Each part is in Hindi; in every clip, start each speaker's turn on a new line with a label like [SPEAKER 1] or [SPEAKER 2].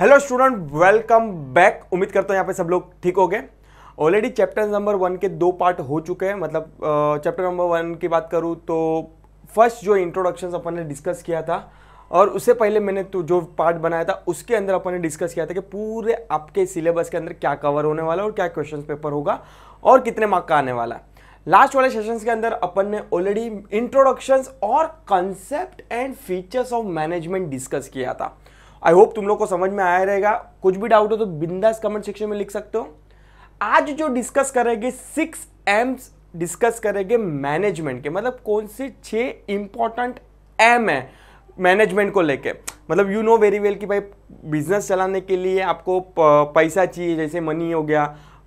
[SPEAKER 1] हेलो स्टूडेंट वेलकम बैक उम्मीद करता हूँ यहाँ पे सब लोग ठीक हो गए। ऑलरेडी चैप्टर नंबर वन के दो पार्ट हो चुके हैं। मतलब चैप्टर नंबर वन की बात करूँ तो फ़र्स्ट जो इंट्रोडक्शन अपन ने डिस्कस किया था, और उससे पहले मैंने तो जो पार्ट बनाया था, उसके अंदर अपन ने डिस्कस किया था कि पूरे आपके सिलेबस के अंदर क्या कवर होने वाला और क्या क्वेश्चन पेपर होगा और कितने मार्क का आने वाला है। लास्ट वाले सेशंस के अंदर अपन ने ऑलरेडी इंट्रोडक्शंस और concept and features of management discuss किया था। आई होप तुम लोग को समझ में आया रहेगा। कुछ भी डाउट हो तो बिंदास कमेंट सेक्शन में लिख सकते हो। आज जो डिस्कस करेंगे सिक्स एम्स डिस्कस करेंगे मैनेजमेंट के। मतलब कौन से छह इंपॉर्टेंट एम है मैनेजमेंट को लेके। मतलब यू नो वेरी वेल कि भाई बिज़नेस चलाने के लिए आपको पैसा चाहिए, जैसे मनी हो गया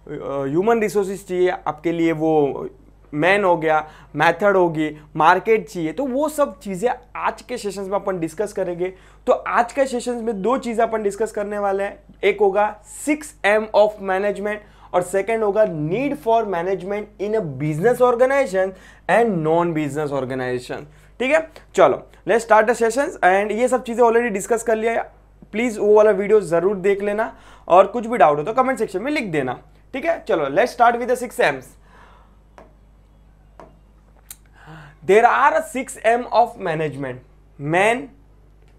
[SPEAKER 1] ह्यूमन रिसोर्सेज चाहिए, आपके लिए वो मैन हो गया मेथड होगी मार्केट चाहिए। तो वो सब चीज़ें आज के सेशंस में अपन डिस्कस करेंगे। तो आज के सेशन में दो चीज़ अपन डिस्कस करने वाले हैं। एक होगा सिक्स एम ऑफ़ मैनेजमेंट और सेकेंड होगा need for management in a business organisation and non business organisation ठीक है? चलो let start the sessions and ये सब चीज़ें ऑलरेडी डिस्कस कर लिया। प्लीज़ वो वाला वीडियो ज़रूर देख लेना और कुछ भी डाउट हो तो कमेंट सेक्शन में लिख देना। ठीक है? चलो let start with six Ms there are a 6 m of management.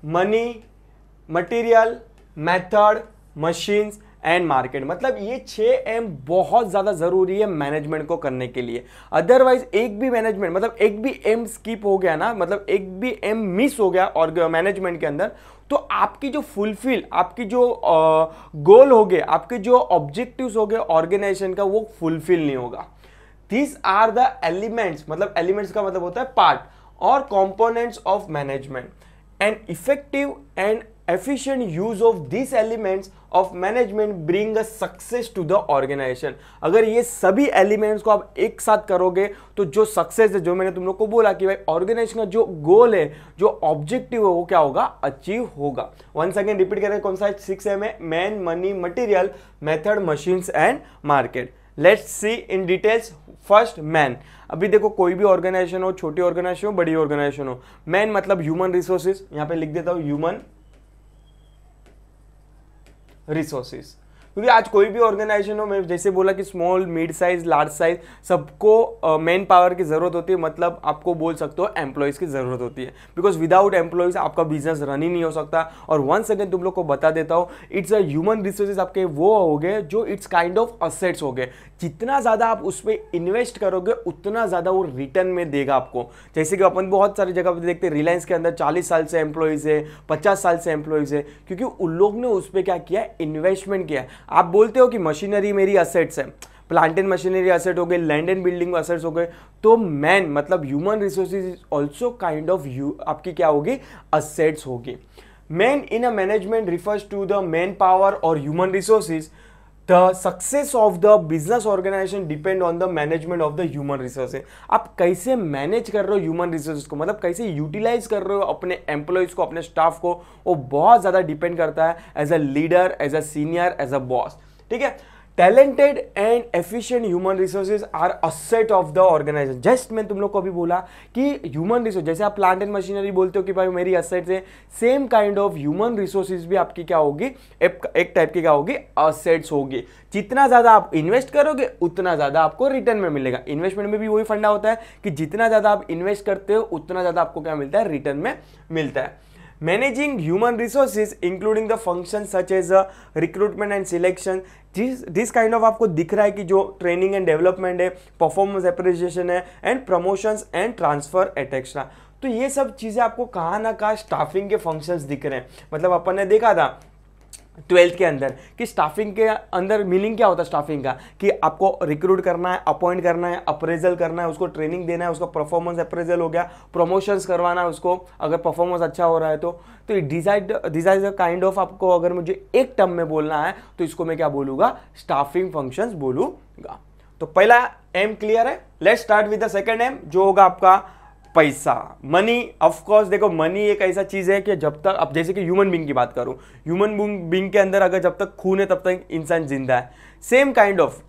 [SPEAKER 1] Money material method machines and market मतलब ये छः एम बहुत ज़्यादा ज़रूरी है मैनेजमेंट को करने के लिए। अदरवाइज़ एक भी मैनेजमेंट मतलब एक भी एम स्किप हो गया ना मतलब एक भी एम मिस हो गया और मैनेजमेंट के अंदर तो आपकी जो फुलफिल आपकी जो गोल हो गए, आपके जो ऑब्जेक्टिव्स हो गए ऑर्गेनाइजेशन का वो फुलफिल नहीं होगा। दिस आर द एलिमेंट्स मतलब एलिमेंट्स का मतलब होता है पार्ट और components of management and effective and efficient use of this elements of management bring a success to the organisation अगर ये सभी एलिमेंट्स को आप एक साथ करोगे तो जो सक्सेस है, जो मैंने तुम लोग को बोला कि भाई ऑर्गेनाइजेशन का जो गोल है, जो ऑब्जेक्टिव है, वो क्या होगा? अचीव होगा। वंस अगेन रिपीट करें, कौन सा सिक्स एम है man money material method machines and market let's see in details first man अभी देखो, कोई भी ऑर्गेनाइजेशन हो, छोटी ऑर्गेनाइजेशन हो, बड़ी ऑर्गेनाइजेशन हो। मैन मतलब ह्यूमन रिसोर्सेज यहाँ पे लिख देता हूँ ह्यूमन रिसोर्सेज क्योंकि आज कोई भी ऑर्गेनाइजेशन हो, मैं जैसे बोला कि small mid size large size सबको मेन पावर की ज़रूरत होती है मतलब आपको बोल सकते हो एम्प्लॉयज़ की ज़रूरत होती है। बिकॉज़ विदाउट एम्प्लॉयज़ आपका बिज़नेस रन ही नहीं हो सकता। और वन सेकेंड तुम लोग को बता देता हूँ इट्स अ ह्यूमन रिसोर्सेज आपके वो हो गए, जो इट्स काइंड ऑफ़ असेट्स हो गए। जितना ज़्यादा आप उस पर इन्वेस्ट करोगे, उतना ज़्यादा वो रिटर्न में देगा आपको। जैसे कि अपन बहुत सारी जगह पर देखते हैं रिलायंस के अंदर चालीस साल से एम्प्लॉयज़ है, पचास साल से एम्प्लॉयज़ है। क्योंकि उन लोग ने उस पर क्या किया इन्वेस्टमेंट किया। आप बोलते हो कि मशीनरी मेरी असेट्स है। प्लांट एंड मशीनरी असेट हो गए लैंड एंड बिल्डिंग असेट्स हो गए। तो मैन मतलब human resources is also kind of you आपकी क्या होगी? असेट्स होगी। Man in a management refers to the man power और human resources the success of the business organisation depend on the management of the human resources आप कैसे मैनेज कर रहे हो ह्यूमन रिसोर्सेज को? मतलब कैसे यूटिलाइज कर रहे हो अपने एम्प्लॉयज़ को, अपने स्टाफ को? वो बहुत ज़्यादा डिपेंड करता है as a leader as a senior as a boss ठीक है? Talented and efficient human resources are asset of the organisation just मैं तुम लोग को अभी बोला कि ह्यूमन रिसोर्स जैसे आप प्लांट एंड मशीनरी बोलते हो कि भाई मेरी असेट्स है same kind of human resources भी आपकी क्या होगी? एक टाइप की क्या होगी? असेट्स होगी। जितना ज़्यादा आप इन्वेस्ट करोगे, उतना ज़्यादा आपको रिटर्न में मिलेगा। इन्वेस्टमेंट में भी वही फंडा होता है कि जितना ज़्यादा आप इन्वेस्ट करते हो, उतना ज़्यादा आपको क्या मिलता है? रिटर्न में मिलता है। Managing human resources including the functions such as uh, recruitment and selection. जिस दिस काइंड ऑफ़ आपको दिख रहा है कि जो ट्रेनिंग एंड डेवलपमेंट है परफॉर्मेंस अप्रिसिएशन है and promotions and transfer etcetera तो ये सब चीज़ें आपको कहाँ ना कहाँ स्टाफिंग के फ़ंक्शंस दिख रहे हैं। मतलब अपन ने देखा था ट्वेल्थ के अंदर, कि स्टाफिंग के अंदर मीनिंग क्या होता है स्टाफिंग का? कि आपको रिक्रूट करना है अपॉइंट करना है अप्रेजल करना है, उसको ट्रेनिंग देना है, उसका परफॉर्मेंस अप्रेजल हो गया प्रमोशंस करवाना है उसको, अगर परफॉर्मेंस अच्छा हो रहा है तो। तो डिजाइड डिजाइड काइंड ऑफ़ आपको अगर मुझे एक टर्म में बोलना है तो इसको मैं क्या बोलूँगा? स्टाफिंग फ़ंक्शंस बोलूँगा। तो पहला एम क्लियर है? Let start with the second M जो होगा आपका पैसा। मनी ऑफकोर्स देखो मनी एक ऐसा चीज़ है कि जब तक, अब जैसे कि ह्यूमन बींग की बात करूँ ह्यूमन बींग के अंदर अगर जब तक खून है, तब तक इंसान ज़िंदा है। सेम काइंड ऑफ़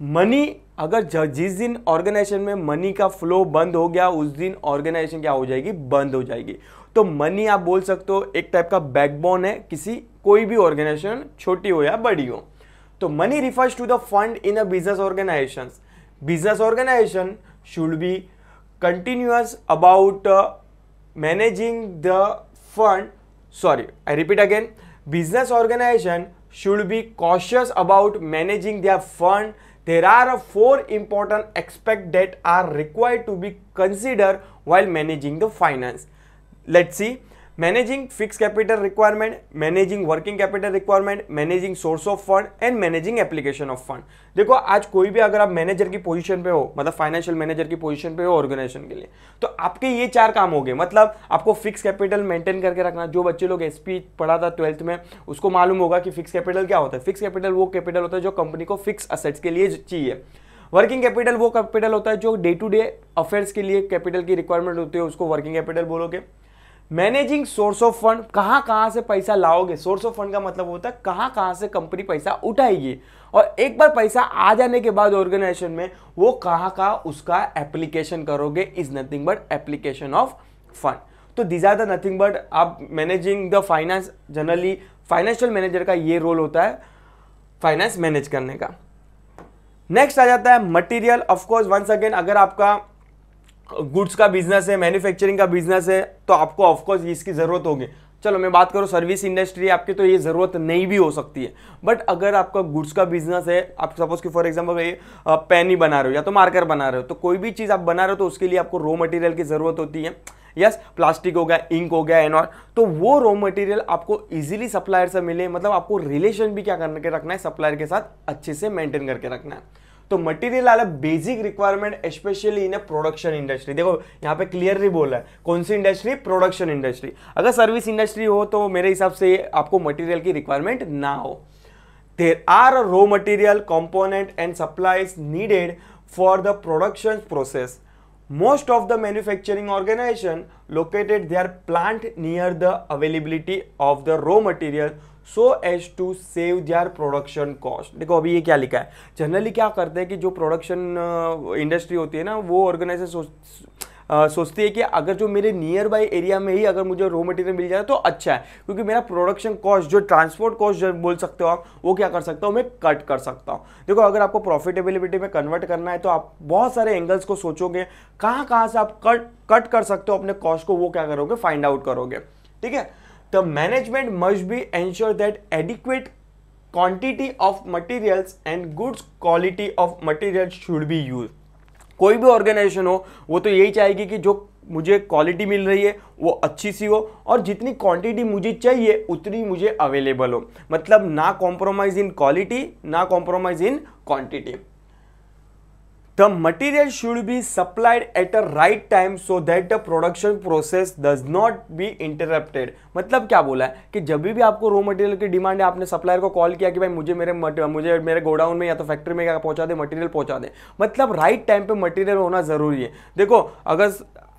[SPEAKER 1] मनी अगर जिस दिन ऑर्गेनाइजेशन में मनी का फ्लो बंद हो गया, उस दिन ऑर्गेनाइजेशन क्या हो जाएगी? बंद हो जाएगी। तो मनी आप बोल सकते हो, एक टाइप का बैकबोन है, किसी, कोई भी ऑर्गेनाइजेशन छोटी हो या बड़ी हो। तो money refers to the fund in a business organisation business organisation should be continuous about uh, managing the fund. Sorry i repeat again. Business organization should be cautious about managing their fund. There are uh, four important aspects that are required to be considered while managing the finance. Let's see. Managing fix capital requirement managing working capital requirement managing source of fund and managing application of fund देखो, आज कोई भी अगर आप मैनेजर की पोजीशन पे हो मतलब फाइनेंशियल मैनेजर की पोजीशन पे हो ऑर्गेनाइजेशन के लिए तो आपके ये चार काम हो गए। मतलब आपको फिक्स कैपिटल मेंटेन करके रखना। जो बच्चे लोग एसपी पढ़ा था ट्वेल्थ में, उसको मालूम होगा कि फिक्स कैपिटल क्या होता है। फिक्स कैपिटल वो कैपिटल होता है जो कंपनी को फिक्स असेट्स के लिए चाहिए। वर्किंग कैपिटल वो कैपिटल होता है जो डे टू डे अफेयर्स के लिए कैपिटल की रिक्वायरमेंट होती है, उसको वर्किंग कैपिटल बोलोगे। मैनेजिंग सोर्स ऑफ़ फंड कहाँ कहाँ से पैसा लाओगे? सोर्स ऑफ़ फंड का मतलब होता है कहाँ कहाँ से कंपनी पैसा उठाएगी। और एक बार पैसा आ जाने के बाद ऑर्गेनाइजेशन में, वो कहाँ का उसका एप्लीकेशन करोगे is nothing but application of fund तो these are the nothing but आप managing the finance generally financial manager का ये रोल होता है फाइनेंस मैनेज करने का। नेक्स्ट आ जाता है मटेरियल ऑफकोर्स वंस अगेन अगर आपका गुड्स का बिज़नेस है मैन्युफैक्चरिंग का बिज़नेस है तो आपको ऑफकोर्स इसकी ज़रूरत होगी। चलो, मैं बात करूँ सर्विस इंडस्ट्री आपकी तो ये ज़रूरत नहीं भी हो सकती है। बट अगर आपका गुड्स का बिज़नेस है, आप सपोज़ कि फॉर एग्जांपल ये पेन ही बना रहे हो या तो मार्कर बना रहे हो तो कोई भी चीज़ आप बना रहे हो तो उसके लिए आपको रॉ मटेरियल की ज़रूरत होती है। यस प्लास्टिक हो गया इंक हो गया एनऑर तो वो रॉ मटेरियल आपको इजीली सप्लायर से मिले मतलब आपको रिलेशन भी क्या करके रखना है सप्लायर के साथ अच्छे से मेंटेन करके रखना है। तो मटेरियल आला basic requirement specially in a production industry देखो, यहाँ पे क्लियरली बोला है, कौन सी इंडस्ट्री प्रोडक्शन इंडस्ट्री अगर सर्विस इंडस्ट्री हो तो मेरे हिसाब से आपको मटेरियल की रिक्वायरमेंट ना हो। There are raw material component and supplies needed for the production process most of the manufacturing organization located their plant near the availability of the raw material so as to save their production cost देखो, अभी ये क्या लिखा है? जनरली क्या करते हैं कि जो प्रोडक्शन इंडस्ट्री होती है ना, वो ऑर्गेनाइजेशन सोच सोचती है कि अगर जो मेरे नियर बाई एरिया में ही अगर मुझे रॉ मटेरियल मिल जाए तो अच्छा है। क्योंकि मेरा प्रोडक्शन कॉस्ट जो ट्रांसपोर्ट कॉस्ट जो बोल सकते हो आप, वो क्या कर सकता हूँ मैं? कट कर सकता हूँ। देखो, अगर आपको प्रॉफिटेबिलिटी में कन्वर्ट करना है तो आप बहुत सारे एंगल्स को सोचोगे। कहाँ कहाँ से आप कट कट कर सकते हो अपने कॉस्ट को, वो क्या करोगे? फाइंड आउट करोगे। ठीक है? The management must be ensure that adequate quantity of materials and goods quality of materials should be used. कोई भी ऑर्गेनाइजेशन हो, वो तो यही चाहेगी कि जो मुझे क्वालिटी मिल रही है, वो अच्छी सी हो और जितनी क्वांटिटी मुझे चाहिए, उतनी मुझे अवेलेबल हो। मतलब ना कॉम्प्रोमाइज इन क्वालिटी ना compromise in quantity the material should be supplied at a right time so that the production process does not be interrupted. मतलब क्या बोला है? कि जब भी आपको रॉ मटेरियल की डिमांड है, आपने सप्लायर को कॉल किया कि भाई मुझे मेरे मुझे मेरे गोडाउन में या तो फैक्ट्री में क्या पहुँचा दे मटेरियल पहुँचा दे। मतलब राइट टाइम पे मटेरियल होना ज़रूरी है। देखो, अगर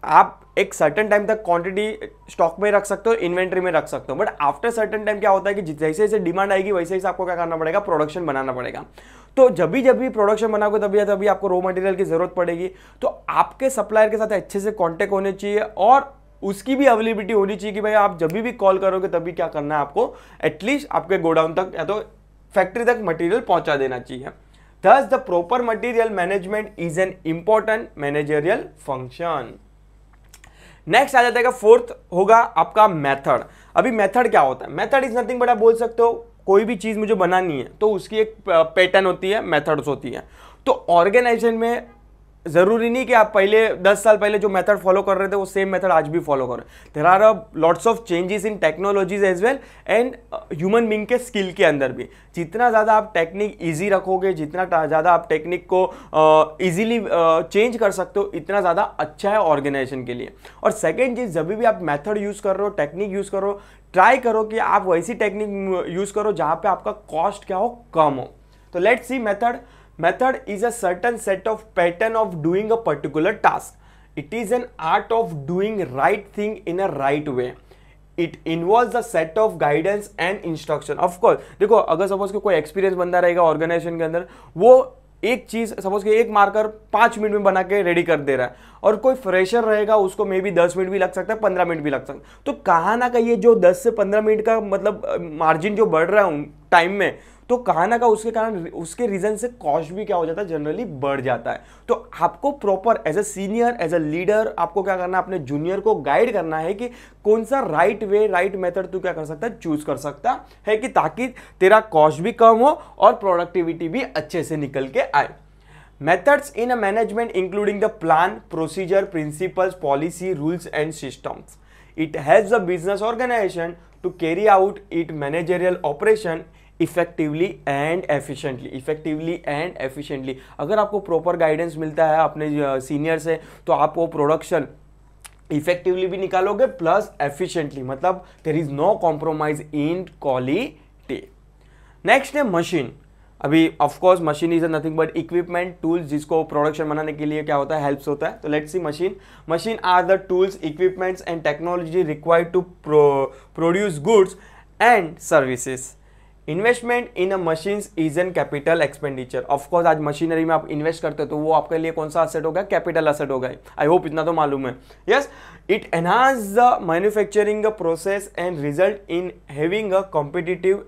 [SPEAKER 1] आप एक सर्टन टाइम तक क्वांटिटी स्टॉक में रख सकते हो इन्वेंट्री में रख सकते हो बट आफ्टर सर्टन टाइम क्या होता है कि जैसे जैसे डिमांड आएगी वैसे ही आपको क्या करना पड़ेगा? प्रोडक्शन बनाना पड़ेगा। तो जब भी जब भी प्रोडक्शन बनाओगे, तभी तभी आपको रॉ मटेरियल की ज़रूरत पड़ेगी। तो आपके सप्लायर के साथ अच्छे से कॉन्टेक्ट होने चाहिए और उसकी भी अवेलेबिलिटी होनी चाहिए कि भाई आप जब भी कॉल करोगे, तभी क्या करना है आपको? एटलीस्ट आपके गोडाउन तक या तो फैक्ट्री तक मटेरियल पहुँचा देना चाहिए। Thus the proper material management is an important managerial function next आ जाता है फोर्थ होगा आपका मेथड अभी मेथड क्या होता है? मेथड इज़ नथिंग बट आप बोल सकते हो। कोई भी चीज़ मुझे बनानी है तो उसकी एक पैटर्न होती है मेथड्स होती है। तो ऑर्गेनाइजेशन में ज़रूरी नहीं कि आप पहले 10 साल पहले जो मेथड फॉलो कर रहे थे वो सेम मेथड आज भी फॉलो करें there are lots of changes in technologies as well and human being के स्किल के अंदर भी। जितना ज़्यादा आप टेक्निक ईजी रखोगे जितना ज़्यादा आप टेक्निक को इजीली uh, चेंज uh, कर सकते हो इतना ज़्यादा अच्छा है ऑर्गेनाइजेशन के लिए। और सेकेंड चीज़ जब भी आप मेथड यूज़ कर रहे हो टेक्निक यूज़ करो ट्राई करो कि आप वैसी टेक्निक यूज़ करो जहाँ पे आपका कॉस्ट क्या हो कम हो। तो let see method Method is a certain set of pattern of doing a particular task. It is an art of doing right thing in a right way. It involve a set of guidance and instruction of course देखो, अगर सपोज़ के कोई एक्सपीरियंस बंदा रहेगा ऑर्गेनाइजेशन के अंदर, वो एक चीज़ सपोज़ के एक मार्कर पाँच मिनट में बना के रेडी कर दे रहा है और कोई फ्रेशर रहेगा, उसको मे बी दस मिनट भी लग सकता है, पंद्रह मिनट भी लग सकता है तो कहा ना कहीं जो दस से पंद्रह मिनट का मतलब मार्जिन जो बढ़ रहा है टाइम में तो कहा ना का उसके कारण, उसके रीजन से कॉस्ट भी क्या हो जाता है? जनरली बढ़ जाता है। तो आपको proper as a senior as a leader आपको क्या करना है? अपने जूनियर को गाइड करना है कि कौन सा राइट वे राइट मेथड तू क्या कर सकता है? चूज़ कर सकता है कि ताकि तेरा कॉस्ट भी कम हो और प्रोडक्टिविटी भी अच्छे से निकल के आए। Methods in a management including the plan, procedure, principles, policy, rules and systems. It helps the business organization to carry out its managerial operation effectively and efficiently effectively and efficiently अगर आपको प्रॉपर गाइडेंस मिलता है अपने सीनियर से तो आप वो प्रोडक्शन इफेक्टिवली भी निकालोगे प्लस एफिशिएंटली मतलब there is no compromise in quality next है मशीन अभी of course machine is nothing but equipment tools जिसको प्रोडक्शन बनाने के लिए क्या होता है हेल्प्स होता है. तो let's see machine machine are the tools equipments and technology required to produce goods and services investment in a machine is an capital expenditure of course आज मशीनरी में आप इन्वेस्ट करते हो तो वो आपके लिए कौन सा असेट होगा कैपिटल असेट होगा आई होप इतना तो मालूम है। Yes it enhance the manufacturing process and result in having a competitive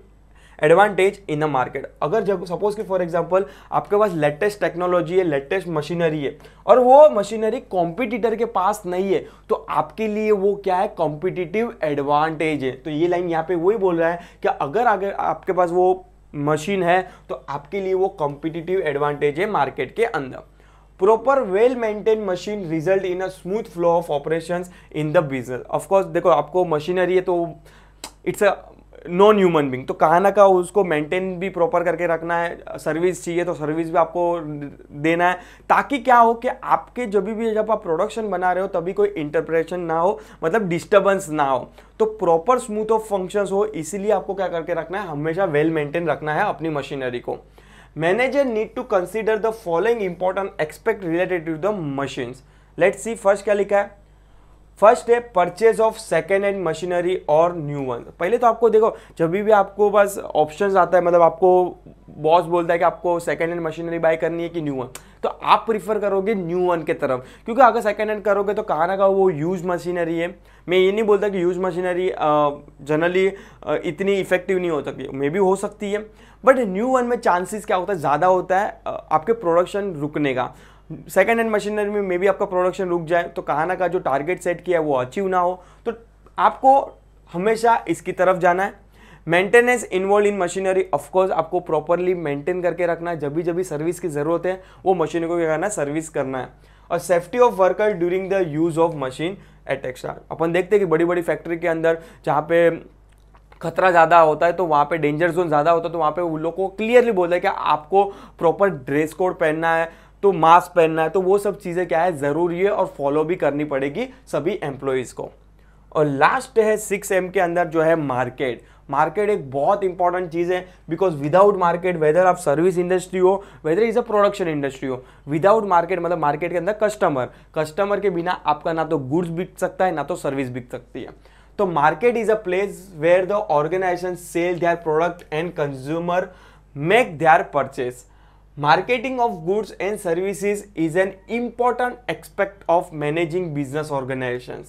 [SPEAKER 1] advantage in the market अगर जब सपोज़ कि फॉर एग्जांपल आपके पास लेटेस्ट टेक्नोलॉजी है लेटेस्ट मशीनरी है, और वो मशीनरी कॉम्पिटिटर के पास नहीं है तो आपके लिए वो क्या है? कॉम्पिटिटिव एडवांटेज है। तो ये लाइन यहाँ पे वही बोल रहा है कि अगर अगर आपके पास वो मशीन है तो आपके लिए वो कॉम्पिटिटिव एडवांटेज है मार्केट के अंदर। Proper well maintain machine result in a smooth flow of operation in the business of course देखो, आपको मशीनरी है तो it's a non human being तो कहा ना का उसको मेंटेन भी प्रॉपर करके रखना है सर्विस चाहिए तो सर्विस भी आपको देना है, ताकि क्या हो कि आपके जब भी जब आप प्रोडक्शन बना रहे हो तभी कोई इंटरप्रेशन ना हो मतलब डिस्टर्बेंस ना हो। तो प्रॉपर स्मूथ ऑफ़ फ़ंक्शन हो, इसीलिए आपको क्या करके रखना है, हमेशा वेल मेंटेन रखना है अपनी मशीनरी को। Manager need to consider the following important expect related to the machine let see first क्या लिखा है। फ़र्स्ट है purchase of second hand machinery और न्यू वन पहले तो आपको देखो, जब भी आपको बस ऑप्शंस आता है मतलब आपको बॉस बोलता है कि आपको सेकेंड हैंड मशीनरी बाय करनी है कि न्यू वन तो आप प्रीफर करोगे न्यू वन के तरफ़. क्योंकि अगर सेकेंड हैंड करोगे तो कहाँ ना कहा वो यूज़ मशीनरी है. मैं ये नहीं बोलता कि यूज़ मशीनरी जनरली इतनी इफ़ेक्टिव नहीं हो सकती मे भी हो सकती है. बट न्यू वन में चांसेस क्या होता है? ज़्यादा होता है आपके प्रोडक्शन रुकने का. सेकेंड हैंड मशीनरी में मे भी आपका प्रोडक्शन रुक जाए तो कहा ना का जो टारगेट सेट किया है वो अचीव ना हो। तो आपको हमेशा इसकी तरफ़ जाना है। Maintenance involve in machinery of course आपको प्रॉपरली मेंटेन करके रखना है। जब भी जब भी सर्विस की ज़रूरत है, वो मशीन को क्या करना है? सर्विस करना है। और safety of worker during the use of machine et cetera अपन देखते हैं कि बड़ी बड़ी फैक्ट्री के अंदर जहाँ पे खतरा ज़्यादा होता है तो वहाँ पे डेंजर जोन ज़्यादा होता है तो वहाँ पे उन लोग को क्लियरली बोलता है कि आपको प्रॉपर ड्रेस कोड पहनना है तो मास्क पहनना है तो वो सब चीज़ें क्या है, ज़रूरी है और फॉलो भी करनी पड़ेगी सभी एम्प्लॉयज़ को। और लास्ट है सिक्स एम के अंदर जो है मार्केट मार्केट एक बहुत इंपॉर्टेंट चीज़ है बिकॉज़ विदाउट मार्केट वेदर आप सर्विस इंडस्ट्री हो whether is a production industry हो विदाउट मार्केट मतलब मार्केट के अंदर कस्टमर कस्टमर के बिना आपका ना तो गुड्स बिक सकता है, ना तो सर्विस बिक सकती है। तो market is a place where the organisation sell their product and consumer make their purchase marketing of goods and services is an important expect of managing business organisation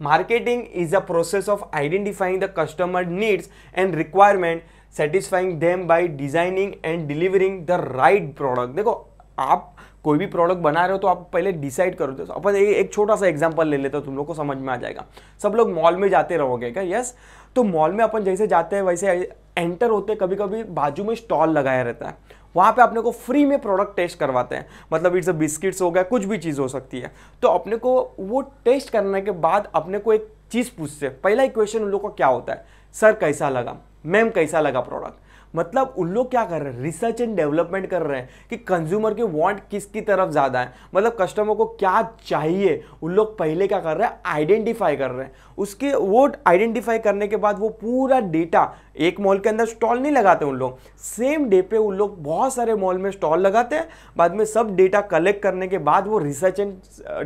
[SPEAKER 1] marketing is a process of identifying the customer needs and requirement satisfying them by designing and delivering the right product देखो, आप कोई भी प्रोडक्ट बना रहे हो तो आप पहले डिसाइड करो। तो अपन एक छोटा सा एग्ज़ाम्पल ले लेते हो, तुम लोग को समझ में आ जाएगा। सब लोग मॉल में जाते रहोगे, क्या? यस तो मॉल में अपन जैसे जाते हैं, वैसे एंटर होते कभी कभी बाजू में स्टॉल लगाया रहता है। वहाँ पे अपने को फ्री में प्रोडक्ट टेस्ट करवाते हैं। मतलब इट्स बिस्किट्स हो गया, कुछ भी चीज़ हो सकती है। तो अपने को वो टेस्ट करने के बाद अपने को एक चीज़ पूछते पहला क्वेश्चन उन लोग का क्या होता है? सर कैसा लगा? मैम कैसा लगा प्रोडक्ट मतलब उन लोग क्या कर रहे हैं? रिसर्च एंड डेवलपमेंट कर रहे हैं कि कंज्यूमर के वांट किसकी तरफ़ ज़्यादा है? मतलब कस्टमर को क्या चाहिए? उन लोग पहले क्या कर रहे हैं? आइडेंटिफाई कर रहे हैं। उसके वो आइडेंटिफाई करने के बाद वो पूरा डेटा एक मॉल के अंदर स्टॉल नहीं लगाते उन लोग। सेम डे पे उन लोग बहुत सारे मॉल में स्टॉल लगाते हैं। बाद में सब डेटा कलेक्ट करने के बाद वो रिसर्च एंड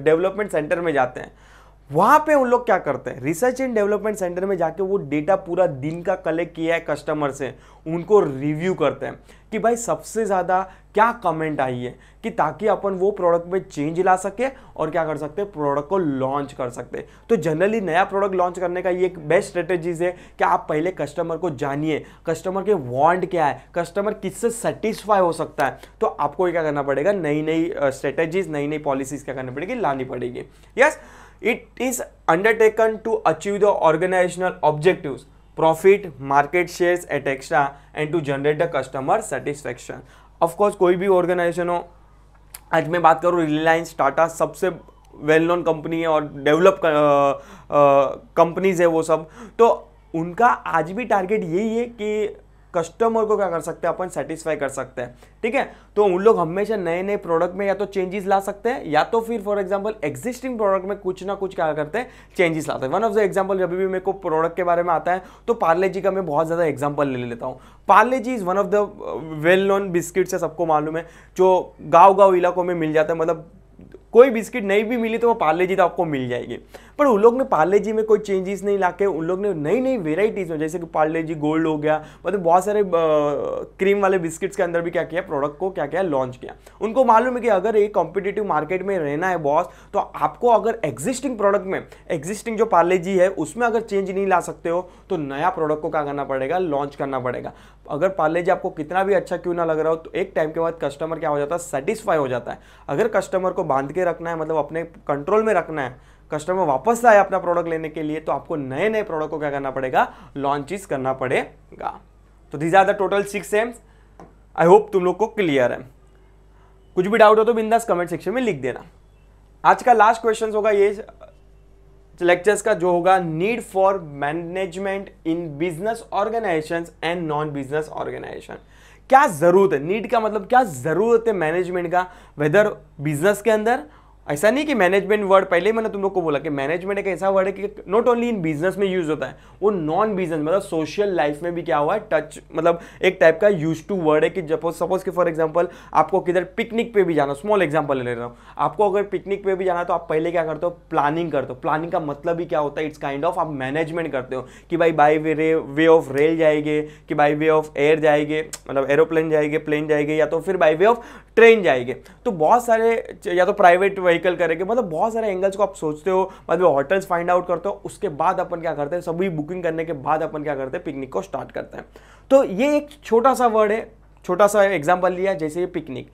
[SPEAKER 1] डेवलपमेंट सेंटर में जाते हैं। वहाँ पे उन लोग क्या करते हैं? रिसर्च एंड डेवलपमेंट सेंटर में जाके वो डेटा पूरा दिन का कलेक्ट किया है कस्टमर से। उनको रिव्यू करते हैं कि भाई सबसे ज़्यादा क्या कमेंट आई है? कि ताकि अपन वो प्रोडक्ट में चेंज ला सके और क्या कर सकते हैं? प्रोडक्ट को लॉन्च कर सकते हैं। तो जनरली नया प्रोडक्ट लॉन्च करने का ये एक बेस्ट स्ट्रेटेजीज है कि आप पहले कस्टमर को जानिए। कस्टमर के वांट क्या है? कस्टमर किससे सेटिस्फाई हो सकता है? तो आपको क्या करना पड़ेगा? नई नई स्ट्रेटेजीज नई नई पॉलिसीज़ क्या करनी पड़ेगी? लानी पड़ेगी। Yes it is undertaken to achieve the organisational objectives profit market shares et cetera and to generate the customer satisfaction of course कोई भी ऑर्गेनाइजेशन हो, आज मैं बात करूँ रिलायंस टाटा सबसे वेल नोन कंपनी है और डेवलप कंपनीज़ है वो सब। तो उनका आज भी टारगेट यही है कि कस्टमर को क्या कर सकते हैं, अपन सेटिस्फाई कर सकते हैं। ठीक है? तो उन लोग हमेशा नए नए प्रोडक्ट में या तो चेंजेस ला सकते हैं, या तो फिर फॉर एग्जांपल एग्जिस्टिंग प्रोडक्ट में कुछ ना कुछ क्या करते हैं चेंजेस लाते हैं। वन ऑफ़ द एग्जांपल जब भी मेरे को प्रोडक्ट के बारे में आता है तो पार्ले जी का मैं बहुत ज़्यादा एग्ज़ाम्पल ले लेता हूँ। Parle G is one of the well known biscuits है, सबको मालूम है, जो गाँव गाँव इलाकों में मिल जाता है। मतलब कोई बिस्किट नहीं भी मिली तो वो पार्ले जी तो आपको मिल जाएगी। पर उन लोग ने पार्ले जी में कोई चेंजेस नहीं लाके, उन लोग ने नई नई वेराइटीज में, जैसे कि पार्ले जी गोल्ड हो गया मतलब बहुत सारे क्रीम वाले बिस्किट्स के अंदर भी क्या किया प्रोडक्ट को क्या किया लॉन्च किया। उनको मालूम है कि अगर एक कॉम्पिटेटिव मार्केट में रहना है बॉस तो आपको अगर एग्जिस्टिंग प्रोडक्ट में एग्जिस्टिंग जो पार्ले जी है, उसमें अगर चेंज नहीं ला सकते हो तो नया प्रोडक्ट को क्या करना पड़ेगा लॉन्च करना पड़ेगा। अगर पार्ले जी आपको कितना भी अच्छा क्यों ना लग रहा हो तो एक टाइम के बाद कस्टमर क्या हो जाता है सेटिस्फाई हो जाता है। अगर कस्टमर को बाँध के रखना है मतलब अपने कंट्रोल में रखना है कस्टमर वापस आए अपना प्रोडक्ट लेने के लिए तो आपको नए नए प्रोडक्ट को क्या करना पड़ेगा? लॉन्चेस करना पड़ेगा। तो these are the total six Ms I hope तुम लोग को क्लियर है। कुछ भी डाउट हो तो बिंदास कमेंट सेक्शन में लिख देना। आज का लास्ट क्वेश्चन होगा ये लेक्चर्स का जो होगा need for management in business organisation and non business organisation क्या ज़रूरत है? नीड का मतलब क्या ज़रूरत है मैनेजमेंट का? वेदर बिज़नेस के अंदर ऐसा नहीं कि मैनेजमेंट वर्ड पहले ही मैंने तुम लोग को बोला कि मैनेजमेंट एक ऐसा वर्ड है कि नॉट ओनली इन बिज़नेस में यूज़ होता है, वो नॉन बिज़नेस मतलब सोशल लाइफ में भी क्या हुआ है टच मतलब एक टाइप का यूज़ टू वर्ड है कि सपोज़ सपोज़ कि फॉर एग्ज़ाम्पल आपको किधर पिकनिक पे भी जाना स्मॉल एग्ज़ाम्पल ले रहा हूँ। आपको अगर पिकनिक पे भी जाना तो आप पहले क्या करते हो? प्लानिंग करते हो। प्लानिंग का मतलब ही क्या होता है? इट्स काइंड ऑफ़ आप मैनेजमेंट करते हो कि भाई by way way of rail जाएँगे, कि बाई वे ऑफ़ एयर जाएँगे मतलब एरोप्लेन जाएँगे प्लेन जाएँगे, या तो फिर बाई वे ऑफ़ ट्रेन जाएँगे। तो बहुत सारे, या तो प्राइवेट व्हीकल करेंगे। मतलब बहुत सारे एंगल्स को आप सोचते हो मतलब होटल्स फाइंड आउट करते हो, उसके बाद अपन क्या करते हैं, सभी बुकिंग करने के बाद अपन क्या करते हैं पिकनिक को स्टार्ट करते हैं। तो ये एक छोटा सा वर्ड है, छोटा सा एग्ज़ाम्पल लिया जैसे ये पिकनिक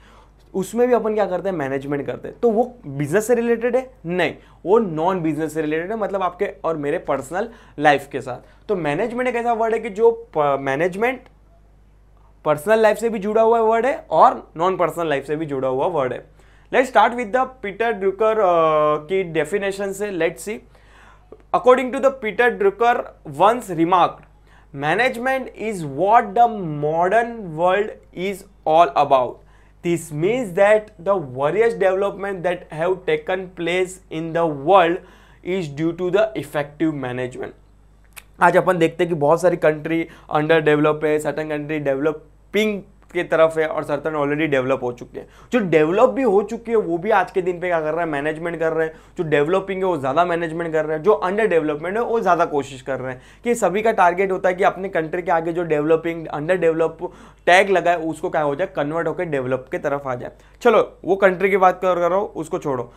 [SPEAKER 1] उसमें भी अपन क्या करते हैं मैनेजमेंट करते हैं। तो वो बिज़नेस से रिलेटेड है? नहीं, वो नॉन बिज़नेस से रिलेटेड है मतलब आपके और मेरे पर्सनल लाइफ के साथ। तो मैनेजमेंट एक ऐसा वर्ड है कि जो मैनेजमेंट पर्सनल लाइफ से भी जुड़ा हुआ वर्ड है और नॉन पर्सनल लाइफ से भी जुड़ा हुआ वर्ड है। let start with the Peter Drucker की डेफिनेशन से let see according to the Peter Drucker once remarked management is what the modern world is all about this means that the various development that have taken place in the world is due to the effective management आज अपन देखते हैं कि बहुत सारी कंट्री अंडर डेवलप है सर्टन कंट्री डेवलपिंग की तरफ़ है और सर्टन ऑलरेडी डेवलप हो चुके हैं। जो डेवलप भी हो चुके हैं, वो भी आज के दिन पे क्या कर रहे हैं? मैनेजमेंट कर रहे हैं। जो डेवलपिंग है, वो ज़्यादा मैनेजमेंट कर रहे हैं। जो अंडर डेवलपमेंट है, वो ज़्यादा कोशिश कर रहे हैं कि सभी का टारगेट होता है कि अपने कंट्री के आगे जो डेवलपिंग अंडर डेवलप टैग लगा है, उसको क्या हो जाए? कन्वर्ट होकर डेवलप की तरफ़ आ जाए। चलो, वो कंट्री की बात कर रहा हूँ, उसको छोड़ो।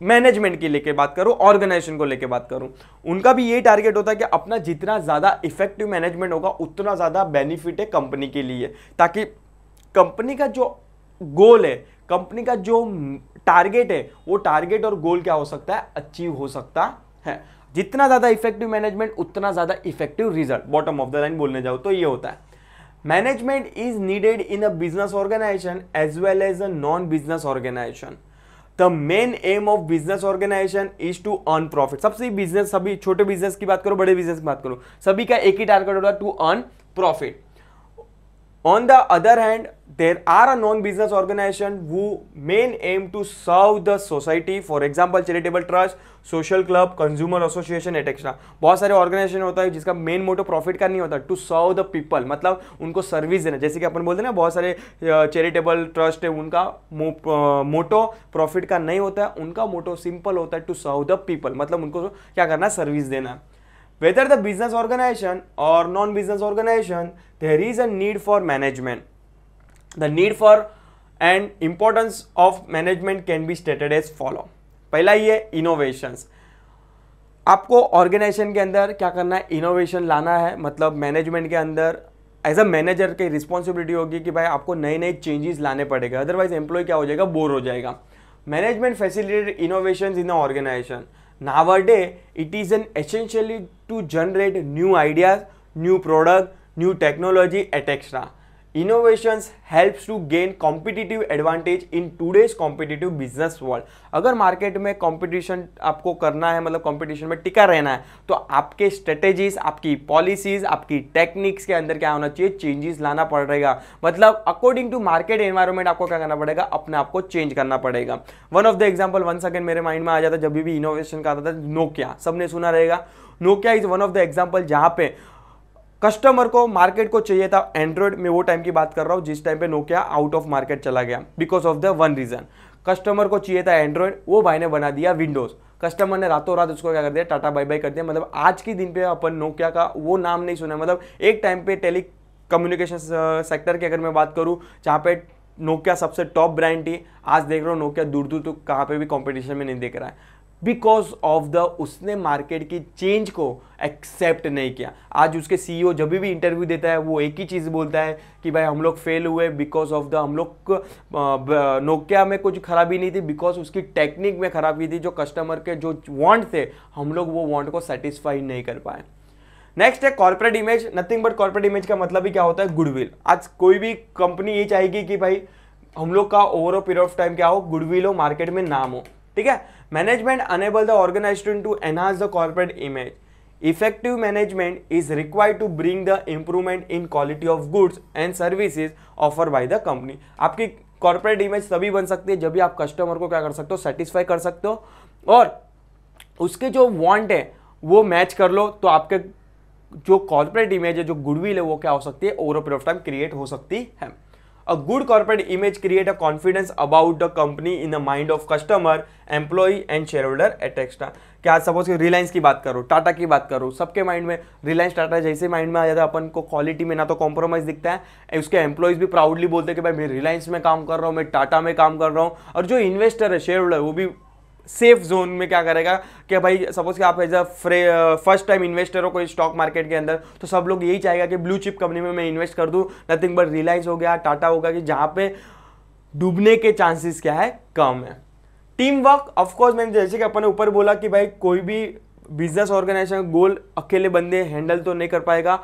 [SPEAKER 1] मैनेजमेंट की लेके बात करूँ ऑर्गेनाइजेशन को लेके बात करूँ। उनका भी ये टारगेट होता है कि अपना जितना ज़्यादा इफ़ेक्टिव मैनेजमेंट होगा, उतना ज़्यादा बेनिफिट है कंपनी के लिए। ताकि कंपनी का जो गोल है, कंपनी का जो टारगेट है, वो टारगेट और गोल क्या हो सकता है? अचीव हो सकता है। जितना ज़्यादा इफ़ेक्टिव मैनेजमेंट उतना ज़्यादा effective result bottom of the line बोलने जाओ तो ये होता है। Management is needed in a business organisation as well as a non business organisation the main aim of business organisation is to earn profit सबसे बिज़नेस सभी छोटे बिज़नेस की बात करो, बड़े बिज़नेस की बात करो, सभी का एक ही टारगेट होता है to earn profit On the other hand, there are a non-business organization who main aim to serve the society. For example, charitable trust, social club, consumer association, etc. बहुत सारे ऑर्गेनाइजेशन होता है जिसका मेन मोटो प्रॉफिट का नहीं होता टू सर्व द पीपल मतलब उनको सर्विस देना. जैसे कि अपन बोलते हैं ना बहुत सारे चैरिटेबल ट्रस्ट है उनका मोटो प्रॉफिट का नहीं होता है. उनका मोटो सिंपल होता है टू सर्व द पीपल मतलब उनको क्या करना सर्विस देना. Whether the business organization or non-business organization, there is a need for management. The need for and importance of management can be stated as follow. पहला ये इनोवेशंस आपको ऑर्गेनाइजेशन के अंदर क्या करना है? इनोवेशन लाना है मतलब मैनेजमेंट के अंदर एज अ मैनेजर की रिस्पॉन्सिबिलिटी होगी कि भाई आपको नए नए चेंजेस लाने पड़ेगा। अदरवाइज़ एम्प्लॉय क्या हो जाएगा? बोर हो जाएगा। Management facilitated innovation in the organisation Nowadays, it is an essentially to generate new ideas, new product, new technology, etc. Innovations helps to gain competitive advantage in today's competitive business world अगर मार्केट में कॉम्पिटिशन आपको करना है मतलब कॉम्पिटिशन में टिका रहना है तो आपके स्ट्रेटेजीज आपकी पॉलिसीज़ आपकी टेक्निक्स के अंदर क्या होना चाहिए? चेंजेस लाना पड़ेगा। मतलब अकॉर्डिंग टू मार्केट एनवायरमेंट आपको क्या करना पड़ेगा? अपने आप को चेंज करना पड़ेगा। One of the example one second मेरे माइंड में आ जाता है जब भी इनोवेशन का आता था नोकिया सबने सुना रहेगा? Nokia is one of the example जहाँ पे कस्टमर को मार्केट को चाहिए था एंड्रॉयड में वो टाइम की बात कर रहा हूँ, जिस टाइम पे नोकिया आउट ऑफ़ मार्केट चला गया because of the one reason customer को चाहिए था एंड्रॉयड वो भाई ने बना दिया विंडोज़ कस्टमर ने रातों रात उसको क्या कर दिया, टाटा बाई बाई कर दिया। मतलब आज के दिन पे अपन नोकिया का वो नाम नहीं सुना। मतलब एक टाइम पे टेली कम्युनिकेशन सेक्टर की अगर मैं बात करूँ, जहाँ पे नोकिया सबसे टॉप ब्रांड थी, आज देख रहा हूँ नोकिया दूर दूर तो कहाँ पे भी कंपटीशन में नहीं देख रहा है। बिकॉज़ ऑफ़ द उसने मार्केट की चेंज को एक्सेप्ट नहीं किया। आज उसके सीईओ जब भी इंटरव्यू देता है, वो एक ही चीज़ बोलता है कि भाई हम लोग फेल हुए बिकॉज़ ऑफ़ द हम लोग नोकिया में कुछ खराबी नहीं थी बिकॉज़ उसकी टेक्निक में खराबी थी, जो कस्टमर के जो वांट थे, हम लोग वो वांट को सेटिस्फाई नहीं कर पाए। नेक्स्ट है corporate image nothing but corporate image का मतलब ही क्या होता है? गुडविल आज कोई भी कंपनी ये चाहेगी कि भाई, हम लोग का ओवर पीरियड ऑफ़ टाइम क्या हो? गुडविल हो मार्केट में नाम हो। ठीक है? Management enable the organization to enhance the corporate image effective management is required to bring the improvement in quality of goods and services offer by the company आपकी कॉर्पोरेट इमेज तभी बन सकती है जब भी आप कस्टमर को क्या कर सकते हो सेटिस्फाई कर सकते हो और उसके जो वांट है, वो मैच कर लो तो आपके जो कॉर्पोरेट इमेज है, जो गुडविल है, वो क्या हो सकती है ओवर ऑफ़ टाइम क्रिएट हो सकती है। A good corporate image create a confidence about the company in the mind of customer, employee and shareholder etc. क्या सपोज़ कि रिलायंस की बात करो टाटा की बात करो सबके माइंड में रिलायंस टाटा जैसे माइंड में आ जाता है अपन को क्वालिटी में ना तो कॉम्प्रोमाइज दिखता है उसके एम्प्लॉयज़ भी प्राउडली बोलते हैं कि भाई मैं रिलायंस में काम कर रहा हूँ मैं टाटा में काम कर रहा हूँ और जो इन्वेस्टर है शेयर होल्डर वो भी सेफ़ जोन में क्या करेगा कि भाई सपोज़ कि आप as a first time investor हो कोई स्टॉक मार्केट के अंदर तो सब लोग यही चाहेगा कि ब्लू चिप कंपनी में मैं इन्वेस्ट कर दूँ नथिंग बट रिलायंस हो गया टाटा होगा कि जहाँ पे डूबने के चांसेस क्या है? कम है। टीम वर्क ऑफकोर्स मैंने जैसे कि अपन ऊपर बोला कि भाई, कोई भी बिज़नेस ऑर्गेनाइजेशन गोल अकेले बंदे हैंडल तो नहीं कर पाएगा।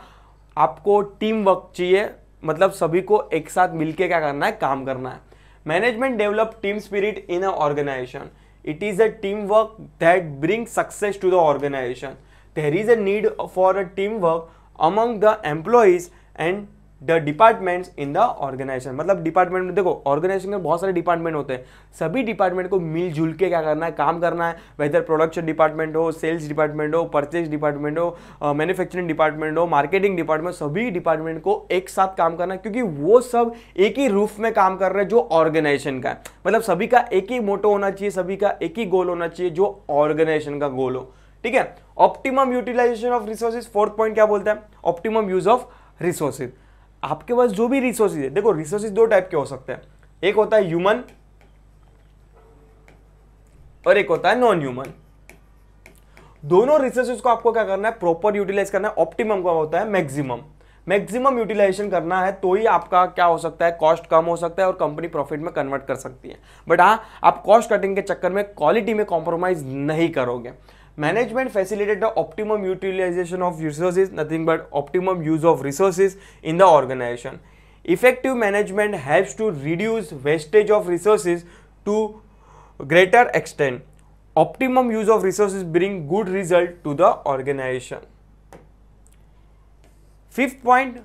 [SPEAKER 1] आपको टीम वर्क चाहिए मतलब सभी को एक साथ मिलके क्या करना है? काम करना है। Management develop team spirit in a organization it is a teamwork that brings success to the organization. There is a need for a teamwork among the employees and the departments in the organization मतलब डिपार्टमेंट में देखो ऑर्गेनाइजेशन में बहुत सारे डिपार्टमेंट होते हैं। सभी डिपार्टमेंट को मिलजुल के क्या करना है? काम करना है। वेदर प्रोडक्शन डिपार्टमेंट हो सेल्स डिपार्टमेंट हो परचेज डिपार्टमेंट हो मैन्युफैक्चरिंग डिपार्टमेंट हो मार्केटिंग डिपार्टमेंट सभी डिपार्टमेंट को एक साथ काम करना है। क्योंकि वो सब एक ही रूफ में काम कर रहे हैं जो ऑर्गेनाइजेशन का है। मतलब सभी का एक ही मोटो होना चाहिए, सभी का एक ही गोल होना चाहिए जो ऑर्गेनाइजेशन का गोल हो। ठीक है? Optimum utilization of resources fourth point क्या बोलता है? ऑप्टिमम यूज़ ऑफ़ रिसोर्सेज आपके पास जो भी रिसोर्सेज है, देखो रिसोर्सेज दो टाइप के हो सकते हैं। एक होता है ह्यूमन और एक होता है नॉन ह्यूमन दोनों रिसोर्सेज को आपको क्या करना है? प्रॉपर यूटिलाइज करना है। ऑप्टिमम का होता है मैक्सिमम मैक्सिमम यूटिलाइजेशन करना है तो ही आपका क्या हो सकता है? कॉस्ट कम हो सकता है और कंपनी प्रॉफिट में कन्वर्ट कर सकती है। बट हाँ आप कॉस्ट कटिंग के चक्कर में क्वालिटी में कॉम्प्रोमाइज नहीं करोगे। Management facilitate the optimum utilization of resources nothing but optimum use of resources in the organization effective management haves to reduce wastage of resources to greater extent optimum use of resources bring good result to the organization fifth point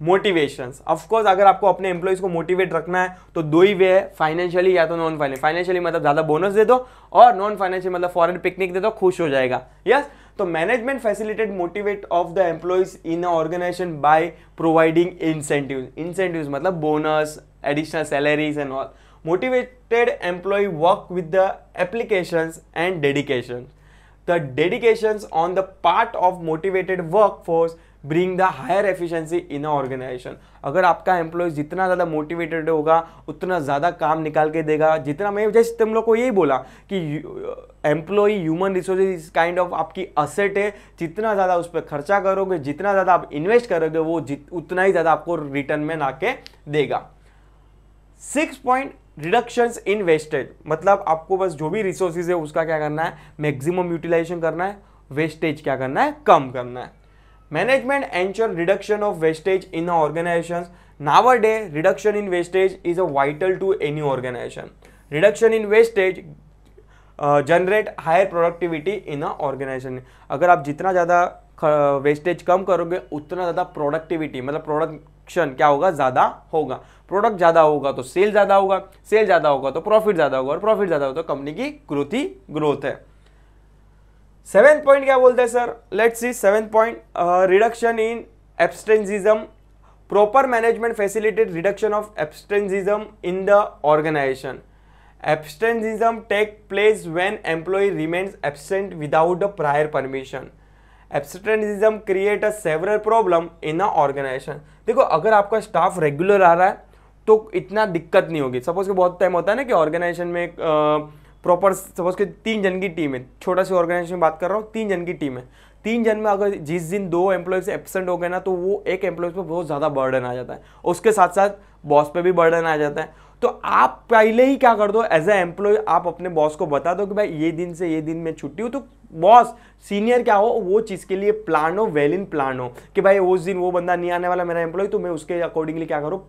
[SPEAKER 1] motivation of course अगर आपको अपने एम्प्लॉयज़ को मोटिवेट रखना है तो दो ही वे है फाइनेंशियली या तो नॉन फाइनेंशियली फाइनेंशियली मतलब ज़्यादा बोनस दे दो और नॉन फाइनेंशियल मतलब फॉरन पिकनिक दे दो खुश हो जाएगा। Yes yes? तो management facilitate motivate of the employees in organization by providing incentive incentive मतलब bonus additional salaries and all motivated employee work with the application and dedication the dedication on the part of motivated work force bring the higher efficiency in a organization अगर आपका एम्प्लॉय जितना ज़्यादा मोटिवेटेड होगा, उतना ज़्यादा काम निकाल के देगा, जितना मैं जैसे तुम लोग को यही बोला कि employee human resources kind of आपकी असेट है। जितना ज़्यादा उस पर खर्चा करोगे, जितना ज़्यादा आप इन्वेस्ट करोगे, वो उतना ही ज़्यादा आपको रिटर्न में ला के देगा। Six point reduction in wastage मतलब आपको बस जो भी रिसोर्सेज है, उसका क्या करना है? मैक्सिमम यूटिलाइजेशन करना है। वेस्टेज क्या करना है? कम करना है। Management ensure reduction of wastage in organizations. Nowadays, reduction in wastage is a vital to any organization. Reduction in wastage generate higher productivity in a organization अगर आप जितना ज़्यादा वेस्टेज कम करोगे उतना ज़्यादा प्रोडक्टिविटी मतलब प्रोडक्शन क्या होगा ज़्यादा होगा प्रोडक्ट ज़्यादा होगा तो सेल ज़्यादा होगा सेल ज़्यादा होगा तो प्रॉफिट ज़्यादा होगा और प्रॉफिट ज़्यादा होगा तो कंपनी की ग्रोथ ही ग्रोथ है सेवेंथ पॉइंट क्या बोलते हैं sir let see seventh point reduction in absenteeism proper management facilitated reduction of absenteeism in the organization absenteeism take place when employee remains absent without a prior permission absenteeism create a several problem in a organization देखो अगर आपका स्टाफ रेगुलर आ रहा है तो इतना दिक्कत नहीं होगी। सपोज़ के बहुत टाइम होता है ना कि ऑर्गेनाइजेशन में uh, प्रॉपर सपोज़ के तीन जन की टीम है। छोटा सी ऑर्गेनाइजेशन में बात कर रहा हूँ, तीन जन की टीम है। तीन जन में अगर जिस दिन दो एम्प्लॉयज़ एबसेंट हो गए ना तो वो एक एम्प्लॉयज़ पर बहुत ज़्यादा बर्डन आ जाता है। उसके साथ साथ बॉस पे भी बर्डन आ जाता है। तो आप पहले ही क्या कर दो एज ए एम्प्लॉय आप अपने बॉस को बता दो कि भाई, ये दिन से ये दिन में छुट्टी हो तो बॉस सीनियर क्या हो, वो चीज़ के लिए प्लान हो वेल इन प्लान हो, कि भाई, उस दिन वो बंदा नहीं आने वाला मेरा एम्प्लॉय तो मैं उसके अकॉर्डिंगली क्या करूँ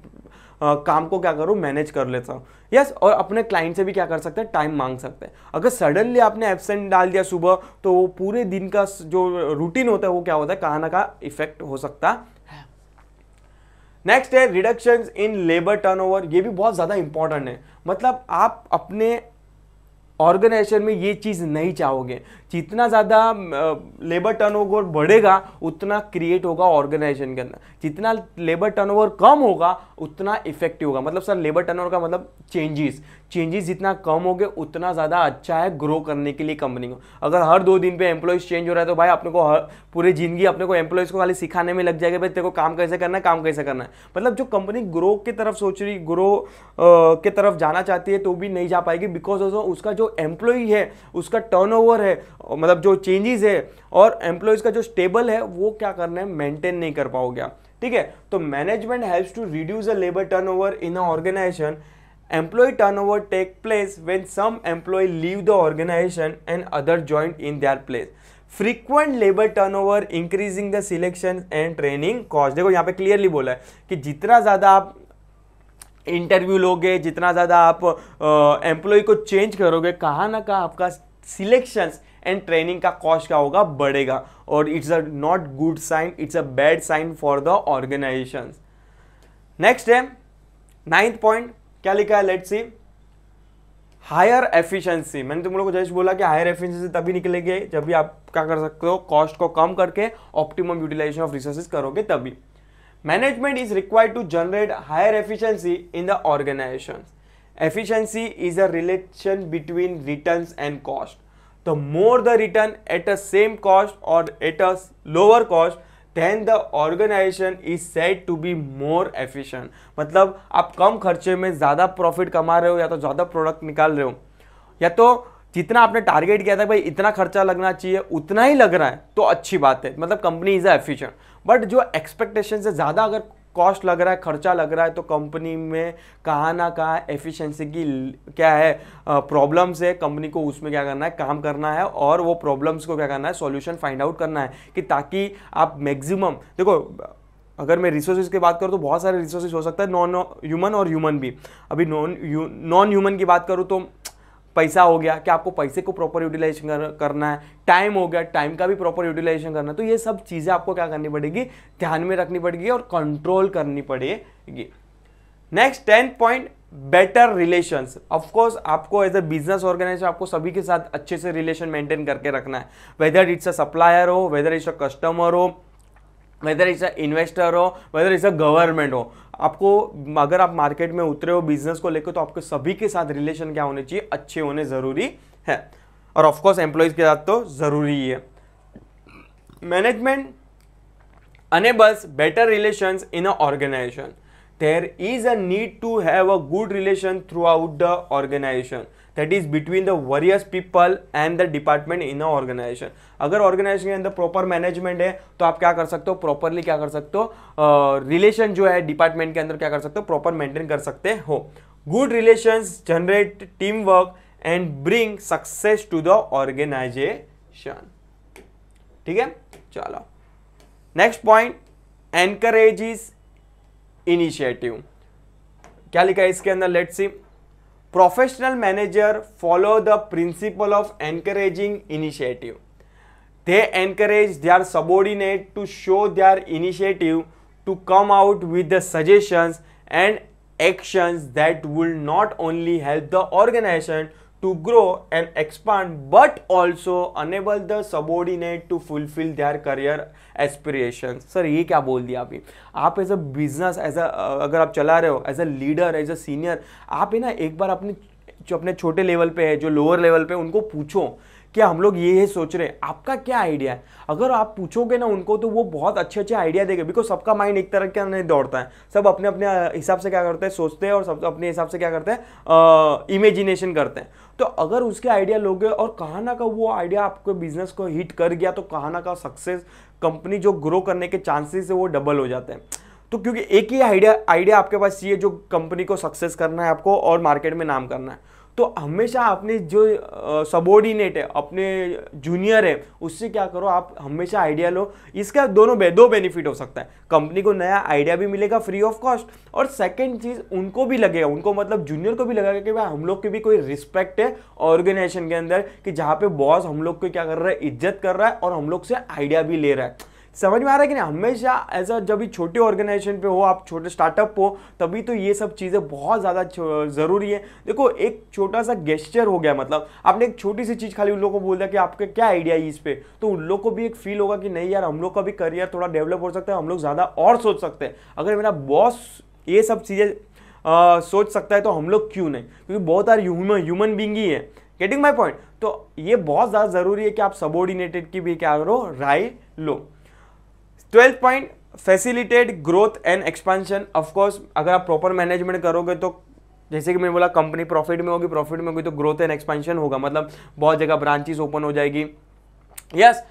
[SPEAKER 1] काम को क्या करूँ मैनेज कर लेता हूँ। यस yes, और अपने क्लाइंट से भी क्या कर सकते हैं? टाइम मांग सकते हैं। अगर सडनली आपने एबसेंट डाल दिया सुबह तो वो पूरे दिन का जो रूटीन होता है वो क्या होता है? कहाँ ना कहाँ इफ़ेक्ट हो सकता है। नेक्स्ट है रिडक्शन इन लेबर टर्नओवर ये भी बहुत ज़्यादा इंपॉर्टेंट है। मतलब आप अपने ऑर्गेनाइजेशन में ये चीज़ नहीं चाहोगे। जितना ज़्यादा लेबर टर्नओवर बढ़ेगा, उतना क्रिएट होगा ऑर्गेनाइजेशन के अंदर। जितना लेबर टर्नओवर कम होगा, उतना इफ़ेक्टिव होगा। मतलब सर लेबर टर्नओवर का मतलब चेंजेस चेंजेस जितना कम हो गए उतना ज़्यादा अच्छा है ग्रो करने के लिए कंपनी को। अगर हर दो दिन पे एम्प्लॉयज़ चेंज हो रहा है तो भाई अपने को हर, पूरी ज़िंदगी अपने को एम्प्लॉयज़ को खाली सिखाने में लग जाएगा, भाई तेरे को काम कैसे करना है, काम कैसे करना है। मतलब जो कंपनी ग्रो की तरफ़ सोच रही ग्रो की तरफ़ जाना चाहती है तो भी नहीं जा पाएगी बिकॉज़ उसका जो एम्प्लॉय है, उसका टर्न है मतलब जो चेंजेस है और एम्प्लॉयज़ का जो स्टेबल है, वो क्या करना है? मेंटेन नहीं कर पाओगे ठीक है? तो management helps to reduce a labour turnover in a organization Employee turnover take place when some employee leave the organization and other join in their place. Frequent labour turnover increasing the selection and training cost देखो, यहाँ पे क्लियरली बोला है कि जितना ज़्यादा आप इंटरव्यू लोगे, जितना ज़्यादा आप एम्प्लॉय को चेंज करोगे, कहाँ ना कहाँ आपका सिलेक्शन एंड ट्रेनिंग का कॉस्ट क्या होगा बढ़ेगा और it's a not good sign it's a bad sign for the organization next है नाइन्थ पॉइंट क्या लिखा है? लेट सी हायर एफिशिएंसी मैंने तुम लोग को जैसे बोला कि हायर एफिशिएंसी तभी निकलेंगे जब भी आप क्या कर सकते हो? कॉस्ट को कम करके ऑप्टिमम यूटिलाइजेशन ऑफ़ रिसोर्सेज करोगे तभी. Management is required to generate higher efficiency in the organization efficiency is a relation between returns and cost the more the return at a same cost और at a lower cost then the organization is set to be more efficient मतलब आप कम खर्चे में ज़्यादा प्रॉफिट कमा रहे हो या तो ज़्यादा प्रोडक्ट निकाल रहे हो, या तो जितना आपने टारगेट किया था भाई इतना खर्चा लगना चाहिए, उतना ही लग रहा है तो अच्छी बात है। मतलब कंपनी इज़ एफिशिएंट बट जो एक्सपेक्टेशन से ज़्यादा अगर कॉस्ट लग रहा है, खर्चा लग रहा है तो कंपनी में कहाँ ना कहाँ एफिशिएंसी की क्या है प्रॉब्लम्स है कंपनी को उसमें क्या करना है, काम करना है और वो प्रॉब्लम्स को क्या करना है सॉल्यूशन फाइंड आउट करना है कि ताकि आप मैक्सिमम देखो, अगर मैं रिसोर्सेज की बात करूँ तो बहुत सारे रिसोर्सेज हो सकता है नॉन ह्यूमन और ह्यूमन भी। अभी नॉन नॉन ह्यूमन की बात करूँ तो पैसा हो गया कि आपको पैसे को प्रॉपर यूटिलाइजेशन कर, करना है टाइम हो गया टाइम का भी प्रॉपर यूटिलाइजेशन करना है तो ये सब चीज़ें आपको क्या करनी पड़ेगी? ध्यान में रखनी पड़ेगी और कंट्रोल करनी पड़ेगी। Next tenth point better relation of course आपको एज अ बिज़नेस ऑर्गेनाइजर आपको सभी के साथ अच्छे से रिलेशन मेंटेन करके रखना है। वेदर इट्स अ सप्लायर हो वेदर इट्स अ कस्टमर हो वेदर इट्स अ इन्वेस्टर हो वेदर इट्स अ गवर्नमेंट हो आपको, अगर आप मार्केट में उतरे हो बिज़नेस को लेकर तो आपके सभी के साथ रिलेशन क्या होने चाहिए? अच्छे होने ज़रूरी है। और ऑफकोर्स एम्प्लॉयज़ के साथ तो ज़रूरी ही है। Management enables better relation in a organization there is a need to have a good relation throughout the organization that is between the various people and the department in a अगर ऑर्गेनाइजेशन के अंदर प्रॉपर मैनेजमेंट है तो आप क्या कर सकते हो? प्रॉपरली क्या कर सकते हो? रिलेशन uh, जो है डिपार्टमेंट के अंदर क्या कर सकते हो? प्रॉपर मेंटेन कर सकते हो। Good relation generate team work and bring success to the organization ठीक है? चलो। नेक्स्ट पॉइंट एनकरेज इनिशिएटिव क्या लिखा है इसके अंदर? Let see Professional manager follow the principle of encouraging initiative. They encourage their subordinate to show their initiative to come out with the suggestions and actions that will not only help the organization to grow and expand, but also enable the subordinate to fulfill their career aspirations. Sir ये क्या बोल दिया अभी आप as a business as a अगर आप चला रहे हो as a leader as a senior आप है ना एक बार अपने, जो अपने छोटे लेवल पे है, जो लोअर लेवल पे उनको पूछो। कि हम लोग ये सोच रहे हैं? आपका क्या आइडिया है? अगर आप पूछोगे ना उनको तो वो बहुत अच्छे अच्छे आइडिया देंगे। बिकॉज़ सबका माइंड एक तरह का नहीं दौड़ता है। सब अपने अपने हिसाब से क्या करते हैं? सोचते हैं और सब अपने हिसाब से क्या करते हैं? इमेजिनेशन करते हैं। तो अगर उसके आइडिया लोगे और कहाँ ना का वो आइडिया आपके बिज़नेस को हिट कर गया तो कहाँ ना का सक्सेस कंपनी जो ग्रो करने के चांसेस है वो डबल हो जाते हैं। तो क्योंकि एक ही आइडिया आइडिया आपके पास चाहिए जो कंपनी को सक्सेस करना है आपको और मार्केट में नाम करना है। तो हमेशा अपने जो सबॉर्डिनेट है अपने जूनियर है उससे क्या करो आप हमेशा आइडिया लो। इसका दोनों बे, दो बेनिफिट हो सकता है। कंपनी को नया आइडिया भी मिलेगा फ्री ऑफ़ कॉस्ट और सेकेंड चीज़ उनको भी लगेगा उनको मतलब जूनियर को भी लगेगा कि भाई हम लोग की भी कोई रिस्पेक्ट है ऑर्गेनाइजेशन के अंदर कि जहाँ पे बॉस हम लोग को क्या कर रहा है इज़्ज़त कर रहा है और हम लोग से आइडिया भी ले रहा है। समझ में आ रहा है कि नहीं? हमेशा एज अ जब भी छोटे ऑर्गेनाइजेशन पे हो, आप छोटे स्टार्टअप हो, तभी तो ये सब चीज़ें बहुत ज़्यादा ज़रूरी है। देखो, एक छोटा सा गेस्चर हो गया मतलब। आपने एक छोटी सी चीज़ खाली उन लोगों को बोल दिया कि आपके क्या आइडिया है इस पर तो उन लोग को भी एक फील होगा कि नहीं यार, हम लोग का भी करियर थोड़ा डेवलप हो सकता है, हम लोग ज़्यादा और सोच सकते हैं। अगर मेरा बॉस ये सब चीज़ें सोच सकता है तो हम लोग क्यों नहीं? क्योंकि बहुत सारे ह्यूमन ह्यूमन बींग ही है। गेटिंग माई पॉइंट तो ये बहुत ज़्यादा ज़रूरी है कि आप सबोर्डिनेटेड की भी क्या करो, राय लो। Twelfth point facilitate growth and expansion of course अगर आप प्रॉपर मैनेजमेंट करोगे तो जैसे कि मैंने बोला कंपनी प्रॉफिट में होगी प्रॉफिट में होगी तो ग्रोथ एंड एक्सपेंशन होगा। मतलब बहुत जगह ब्रांचेस ओपन हो जाएगी। Yes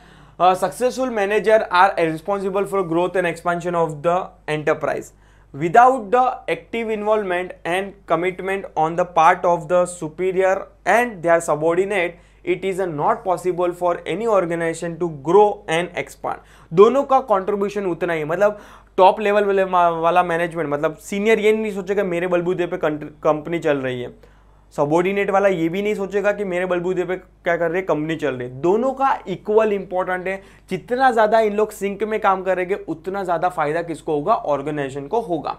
[SPEAKER 1] successful manager are responsible for growth and expansion of the enterprise without the active involvement and commitment on the part of the superior and their subordinate it is not possible for any organization to grow and expand दोनों का कॉन्ट्रीब्यूशन उतना ही मतलब टॉप लेवल वाला मैनेजमेंट मतलब सीनियर ये नहीं सोचेगा मेरे बलबूते पे कंपनी चल रही है। सबॉर्डिनेट वाला ये भी नहीं सोचेगा कि मेरे बलबूते पे क्या कर रहे कंपनी चल रही है। दोनों का इक्वल इंपॉर्टेंट है। जितना ज़्यादा इन लोग सिंक में काम करेंगे, उतना ज़्यादा फ़ायदा किसको होगा? ऑर्गेनाइजेशन को होगा।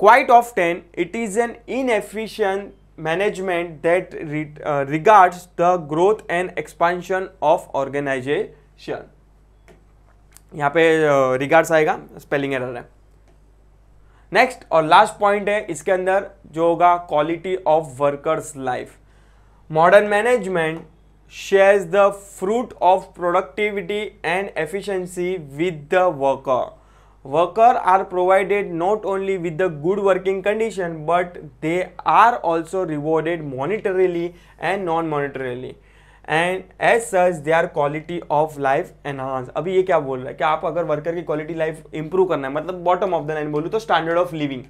[SPEAKER 1] Quite often it is an inefficient management that re, uh, regards the growth and expansion of organization. यहाँ पे रिगार्ड्स uh, आएगा स्पेलिंग एरर है। नेक्स्ट और लास्ट पॉइंट है इसके अंदर जो होगा quality of workers life modern management shares the fruit of productivity and efficiency with the worker worker are provided not only with the good working condition, but they are also rewarded monetarily and non-monetarily. And as such they are quality of life enhance अभी ये क्या बोल रहा है? कि आप अगर वर्कर की क्वालिटी लाइफ इंप्रूव करना है मतलब बॉटम ऑफ़ द लाइन बोलूँ तो standard of living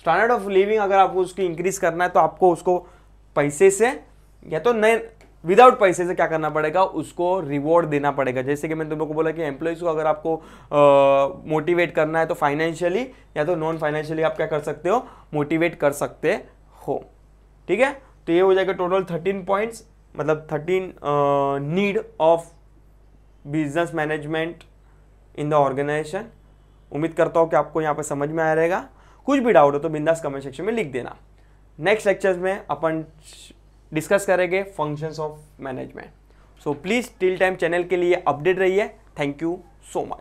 [SPEAKER 1] standard of living अगर आपको उसकी इंक्रीज करना है तो आपको उसको पैसे से, या तो नए विदाउट पैसे से क्या करना पड़ेगा? उसको रिवॉर्ड देना पड़ेगा। जैसे कि मैंने तुम लोग को बोला कि एम्प्लॉयज़ को अगर आपको मोटिवेट करना है तो फाइनेंशियली या तो नॉन फाइनेंशियली आप क्या कर सकते हो? मोटिवेट कर सकते हो। ठीक है? तो ये हो जाएगा टोटल थर्टीन पॉइंट्स मतलब thirteen need of business management in the organization उम्मीद करता हूँ कि आपको यहाँ पर समझ में आ रहेगा। कुछ भी डाउट हो तो बिंदास कमेंट सेक्शन में लिख देना। नेक्स्ट लेक्चर्स में अपन डिस्कस करेंगे functions of management so please till time channel के लिए अपडेट रहिए. Thank you so much